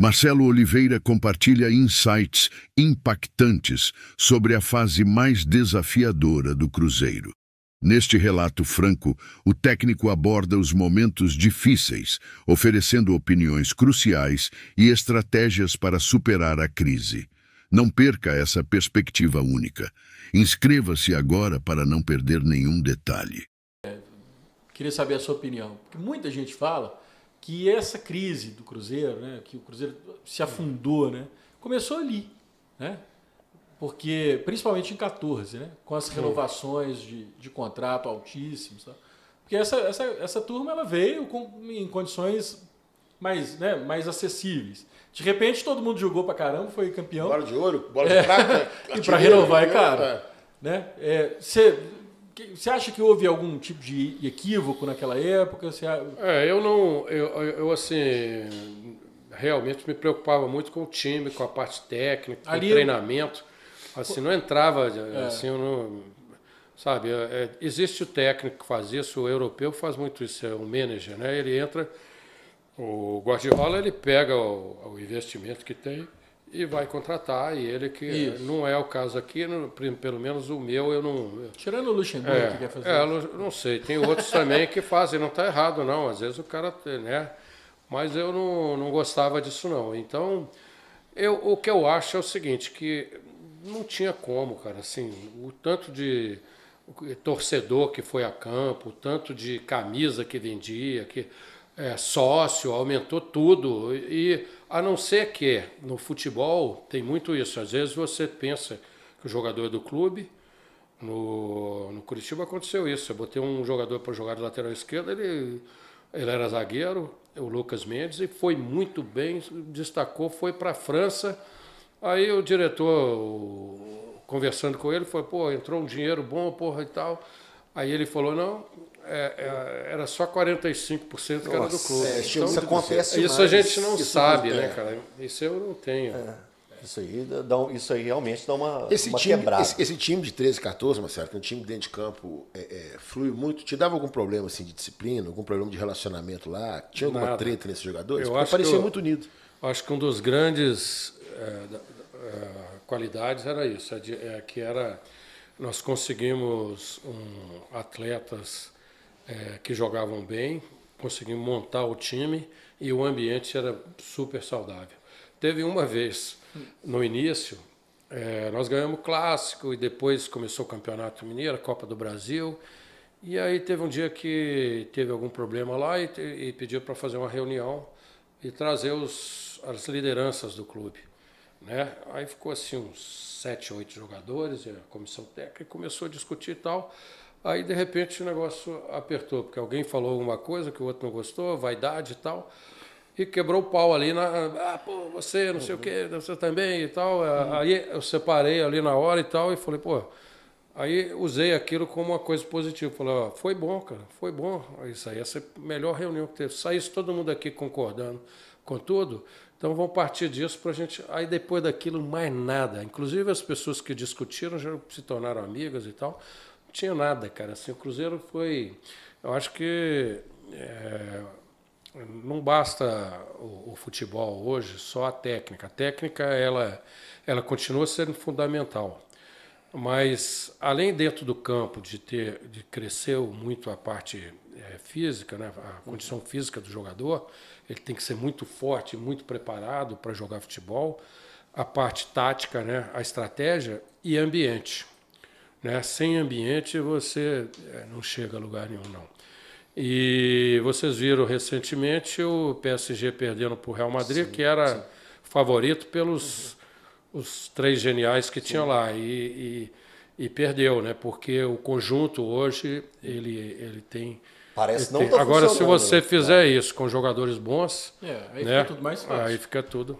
Marcelo Oliveira compartilha insights impactantes sobre a fase mais desafiadora do Cruzeiro. Neste relato franco, o técnico aborda os momentos difíceis, oferecendo opiniões cruciais e estratégias para superar a crise. Não perca essa perspectiva única. Inscreva-se agora para não perder nenhum detalhe. É, queria saber a sua opinião, porque muita gente fala que essa crise do Cruzeiro, né, que o Cruzeiro se afundou, né, começou ali, né? Porque, principalmente em 14, né, com as renovações de, de contrato altíssimos. Tá? Porque essa, essa, essa turma ela veio com, em condições mais, né, mais acessíveis. De repente todo mundo jogou pra caramba, foi campeão. Bola de ouro, bola de prata. É. e para renovar é caro. É. Né? É, você você acha que houve algum tipo de equívoco naquela época? Você... É, eu não. Eu, eu, assim. Realmente me preocupava muito com o time, com a parte técnica, com Ali... o treinamento. Assim, não entrava. É. Assim, eu não. Sabe, é, é, existe o técnico que faz isso, o europeu faz muito isso, é um manager, né? Ele entra. O Guardiola ele pega o, o investimento que tem e vai contratar, e ele que Isso. não é o caso aqui, pelo menos o meu eu não. Tirando o Luxemburgo é, que quer fazer. É, não sei, tem outros também que fazem, não está errado não, às vezes o cara, né? Mas eu não, não gostava disso não. Então, eu, o que eu acho é o seguinte, que não tinha como, cara, assim, o tanto de torcedor que foi a campo, o tanto de camisa que vendia, que é, sócio, aumentou tudo. E a não ser que no futebol tem muito isso. Às vezes você pensa que o jogador é do clube. No, no Curitiba aconteceu isso. Eu botei um jogador para jogar de lateral esquerdo, ele, ele era zagueiro, o Lucas Mendes, e foi muito bem, destacou, foi para a França. Aí o diretor, conversando com ele, falou, pô, entrou um dinheiro bom, porra e tal. Aí ele falou, não, é, é, era só 45% que era do clube. É, então, isso acontece Isso a gente não sabe, né, cara? Isso eu não tenho. É, isso aí, dá, isso aí realmente dá uma, esse uma time, quebrada. Esse, esse, time de 13, 14, Marcelo, que é um time dentro de campo é, é, flui muito, te dava algum problema assim, de disciplina, algum problema de relacionamento lá? Tinha alguma Nada. treta nesses jogadores? Eu Porque parecia muito unido. Acho que um dos grandes qualidades era isso, que era nós conseguimos um, atletas é, que jogavam bem, conseguimos montar o time e o ambiente era super saudável. Teve uma vez, no início, é, nós ganhamos clássico e depois começou o Campeonato Mineiro, a Copa do Brasil. E aí teve um dia que teve algum problema lá e, e pediu para fazer uma reunião e trazer os, as lideranças do clube. Né? Aí ficou assim uns sete, oito jogadores, a comissão técnica começou a discutir e tal. Aí, de repente, o negócio apertou, porque alguém falou alguma coisa que o outro não gostou, vaidade e tal, e quebrou o pau ali na. Ah, pô, você, não sei uhum. o quê, você também e tal. Uhum. Aí eu separei ali na hora e tal, e falei, pô. Aí usei aquilo como uma coisa positiva. Falei, ó, foi bom, cara, foi bom. Isso aí, essa é a melhor reunião que teve. Saísse todo mundo aqui concordando com tudo. Então vamos partir disso para a gente. Aí depois daquilo, mais nada. Inclusive as pessoas que discutiram já se tornaram amigas e tal tinha nada, cara. Assim, o Cruzeiro foi. Eu acho que é, não basta o, o, futebol hoje só a técnica. A técnica ela, ela continua sendo fundamental. Mas além dentro do campo de ter de cresceu muito a parte é, física, né, a condição física do jogador, ele tem que ser muito forte, muito preparado para jogar futebol. A parte tática, né, a estratégia e ambiente. Né? Sem ambiente você é, não chega a lugar nenhum, não. E vocês viram recentemente o PSG perdendo para o Real Madrid, sim, que era sim. favorito pelos uhum. os três geniais que sim. tinham lá. E, e, e, perdeu, né? porque o conjunto hoje ele, ele tem. Parece ele não tem. Agora, se você fizer isso com jogadores bons, é, aí né? fica tudo mais fácil. Aí fica tudo